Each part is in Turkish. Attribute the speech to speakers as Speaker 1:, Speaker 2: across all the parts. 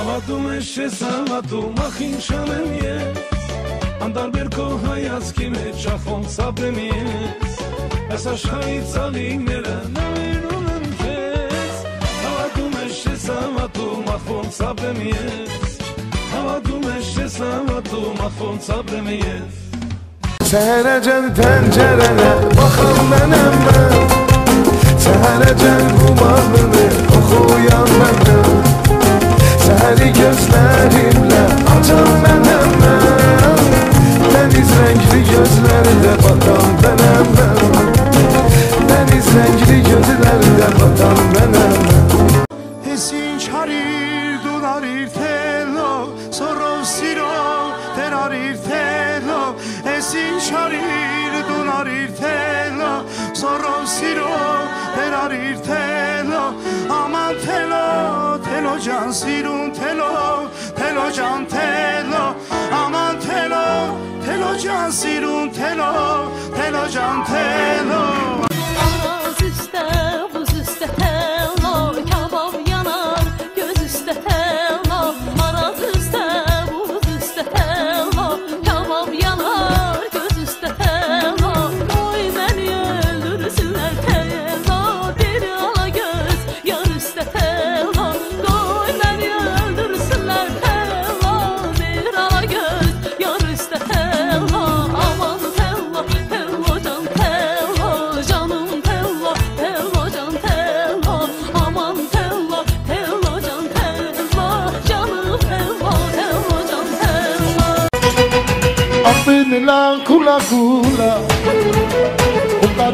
Speaker 1: Հավատում ես չես հավատում, ախ ինչ անեմ ես Անդարբեր քո հայացքի մեջ ախոն սաբրեմ ես Այս աշխարհի ցալիները նայում են քեզ Հավատում ես չես հավատում, ախոն սաբրեմ ես Հավատում ես չես հավատում, ախոն սաբրեմ ես
Speaker 2: Seherecen pencerene bakan
Speaker 3: terarir telo Esin çarir dunarir telo Sorov siro terarir telo Aman telo telo can sirun telo Telo can telo Aman telo telo can sirun telo Telo can telo.
Speaker 4: Az buz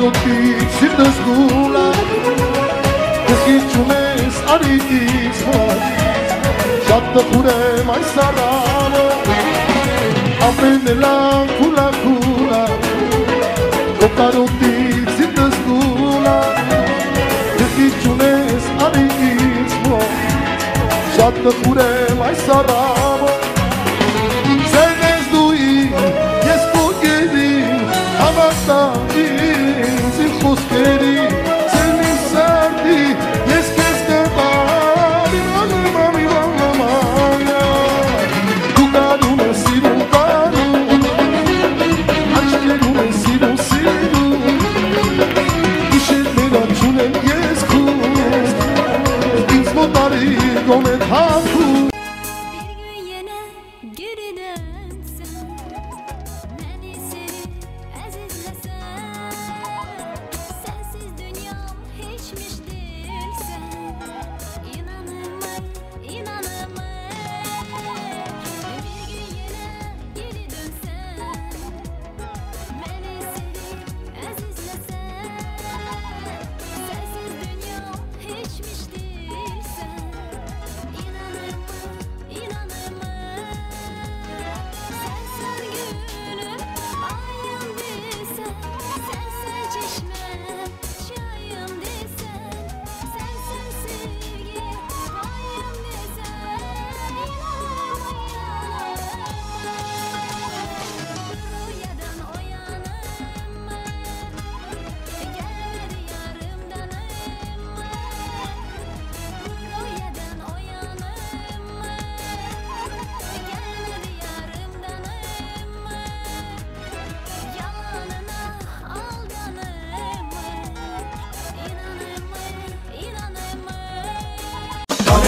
Speaker 3: rotit și dăzgula Deschiciunez aritis Șaptă pure mai
Speaker 4: saramă Apene la cula cula Copta rotit și dăzgula Deschiciunez aritis Șaptă pure mai saramă tempos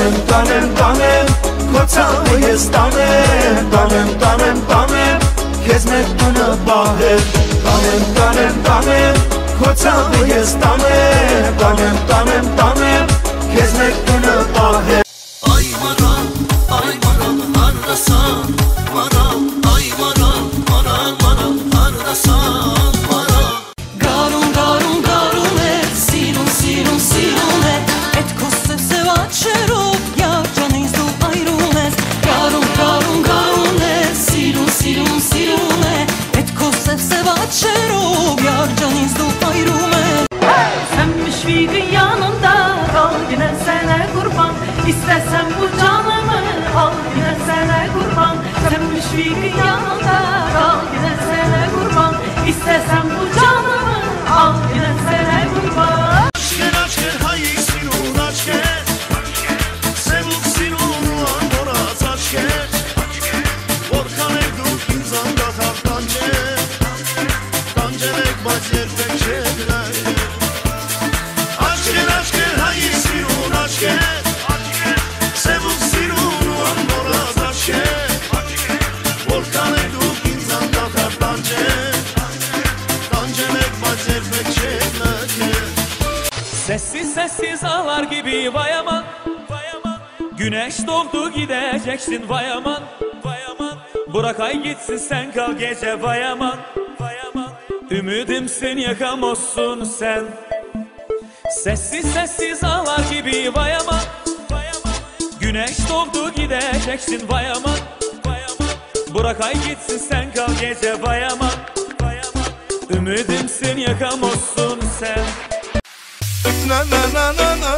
Speaker 4: տանեմ, տանեմ, տանեմ, մոծամը ես տանեմ, տանեմ, տանեմ, տանեմ, քեզ մեր տունը պահել, տանեմ, տանեմ, տանեմ, մոծամը ես տանեմ, տանեմ,
Speaker 3: տանեմ, տանեմ, քեզ մեր տունը պահել Այ մարան,
Speaker 5: այ մարան, անդասան Speak young. Güneş doğdu gideceksin vay aman vay aman. Bırak ay gitsin sen kal gece vay aman vay aman. Ümidimsin yakam olsun sen. Sessiz sessiz ağlar gibi vay aman vay aman. Güneş doğdu gideceksin vay aman vay aman. Bırak ay gitsin sen kal gece vay aman vay aman. Ümidimsin yakam olsun sen.
Speaker 6: Na na na na na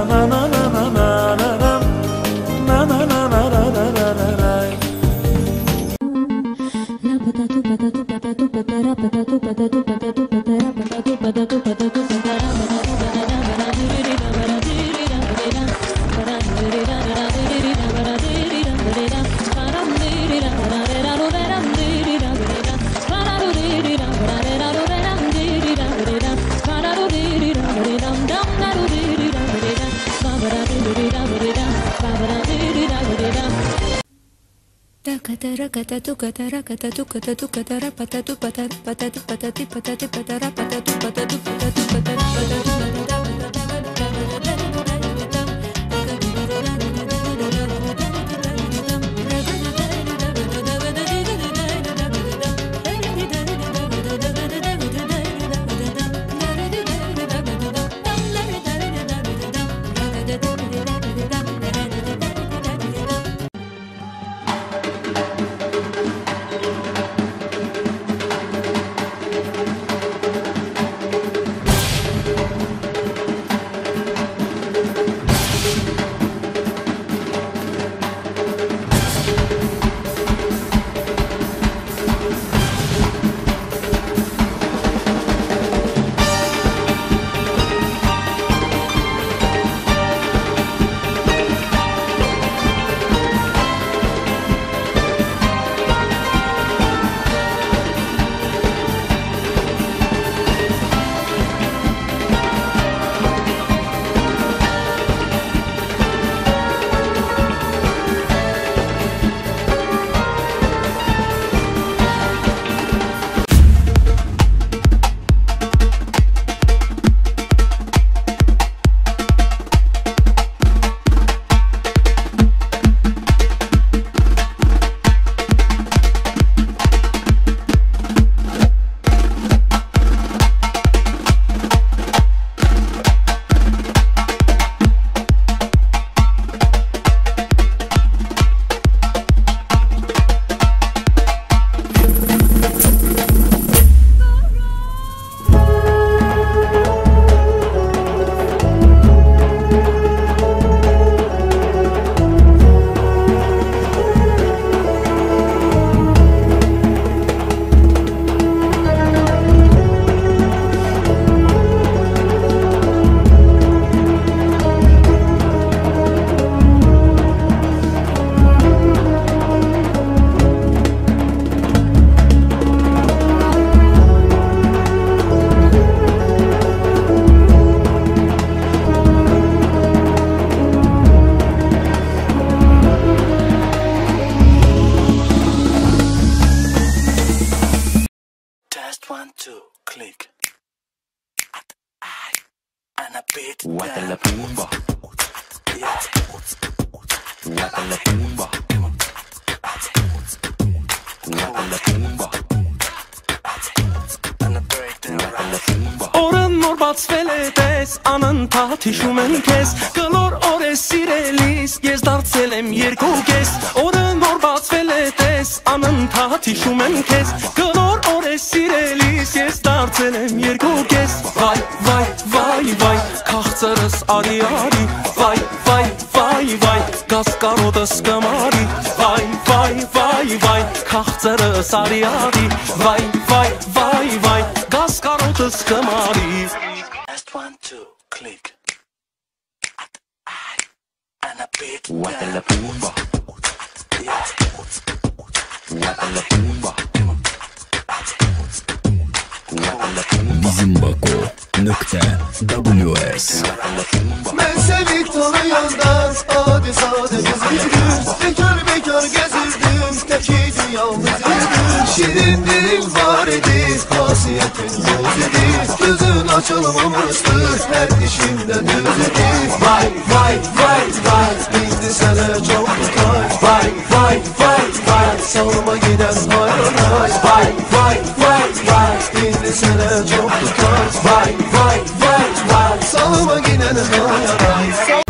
Speaker 4: Takatara katatu katara katatu katatu katara patatu patatu patatu patati patati patara patatu patatu patatu patatu patatu
Speaker 7: la pumba.
Speaker 1: Օրն նոր բացվել է տես անըն թաթիշում եմ քեզ կլոր օր է սիրելիս ես դարձել եմ երկու կես Օրը նոր բացվել է տես անըն թաթիշում եմ քեզ կլոր օր է սիրելիս ես դարձել եմ երկու Last Vai, vai, vai, vai. Kachtere sariadi. Vai, vai, vai, vai. Gaskaro dos komori
Speaker 7: Test one, two, click. I And a
Speaker 8: Pumba.
Speaker 9: Ben seni tanıyorum da Bekar gezirdim yalnız yürüdüm Şirin dil var idi hasiyetin göz idi Gözün açılmamıştır her dişinden düz idi Vay vay vay vay bildi sana çok tutar. Vay vay vay vay salma giden hayranay Vay vay vay vay bildi sana çok tutar. Vay vay vay vay salma giden hayranay